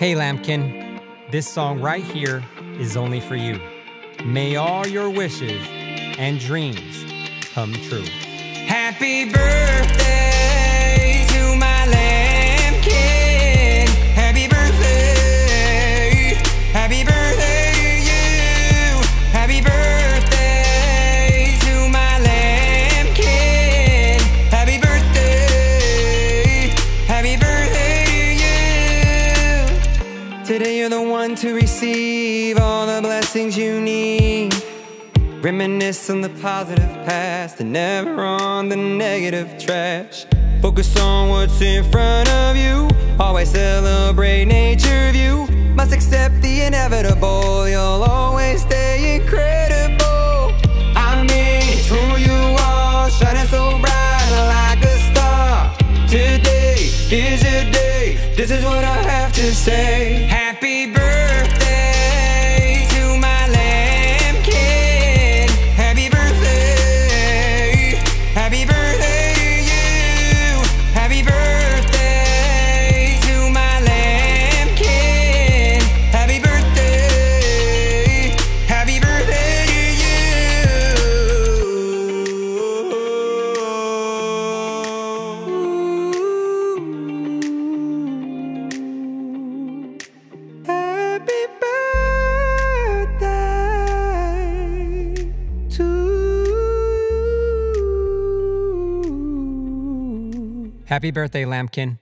Hey, Lambkin, this song right here is only for you. May all your wishes and dreams come true. Happy birthday Today you're the one to receive all the blessings you need. Reminisce on the positive past and never on the negative trash. Focus on what's in front of you. Always celebrate nature view. Must accept the inevitable. You'll always stay incredible. I mean, it's who you are, shining so bright like a star. Today is your day. This is what I to say. Happy birthday, Lambkin.